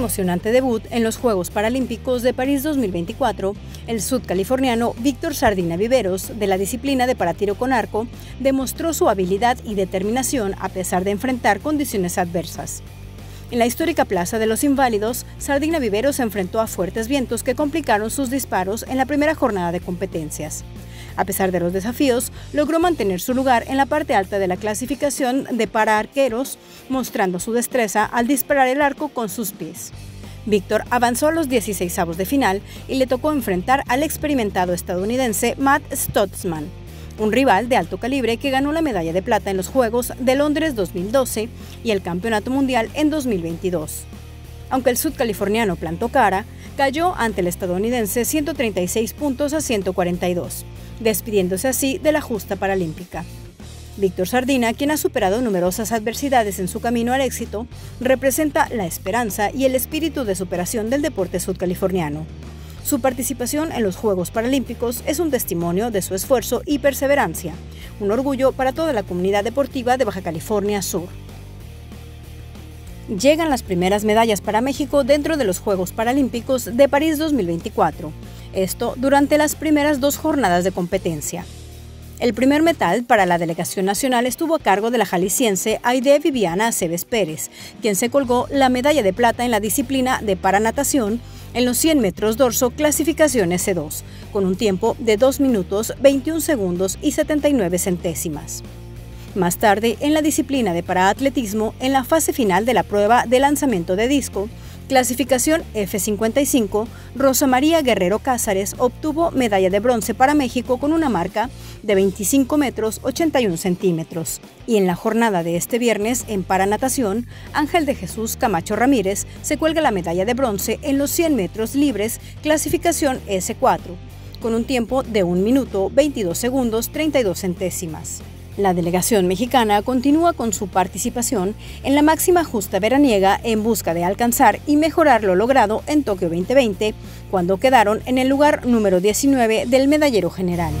emocionante debut en los Juegos Paralímpicos de París 2024, el sudcaliforniano Víctor Sardina Viveros, de la disciplina de paratiro con arco, demostró su habilidad y determinación a pesar de enfrentar condiciones adversas. En la histórica Plaza de los Inválidos, Sardina Viveros se enfrentó a fuertes vientos que complicaron sus disparos en la primera jornada de competencias. A pesar de los desafíos, logró mantener su lugar en la parte alta de la clasificación de para arqueros, mostrando su destreza al disparar el arco con sus pies. Víctor avanzó a los 16 avos de final y le tocó enfrentar al experimentado estadounidense Matt Stotzman, un rival de alto calibre que ganó la medalla de plata en los Juegos de Londres 2012 y el Campeonato Mundial en 2022. Aunque el sudcaliforniano plantó cara, cayó ante el estadounidense 136 puntos a 142 despidiéndose así de la justa paralímpica. Víctor Sardina, quien ha superado numerosas adversidades en su camino al éxito, representa la esperanza y el espíritu de superación del deporte sudcaliforniano. Su participación en los Juegos Paralímpicos es un testimonio de su esfuerzo y perseverancia, un orgullo para toda la comunidad deportiva de Baja California Sur. Llegan las primeras medallas para México dentro de los Juegos Paralímpicos de París 2024 esto durante las primeras dos jornadas de competencia. El primer metal para la delegación nacional estuvo a cargo de la jalisciense Aide Viviana Aceves Pérez, quien se colgó la medalla de plata en la disciplina de paranatación en los 100 metros dorso clasificación S2, con un tiempo de 2 minutos 21 segundos y 79 centésimas. Más tarde, en la disciplina de paraatletismo, en la fase final de la prueba de lanzamiento de disco, Clasificación F55, Rosa María Guerrero Cázares obtuvo medalla de bronce para México con una marca de 25 metros 81 centímetros. Y en la jornada de este viernes en paranatación, Ángel de Jesús Camacho Ramírez se cuelga la medalla de bronce en los 100 metros libres, clasificación S4, con un tiempo de 1 minuto 22 segundos 32 centésimas. La delegación mexicana continúa con su participación en la máxima justa veraniega en busca de alcanzar y mejorar lo logrado en Tokio 2020, cuando quedaron en el lugar número 19 del medallero general.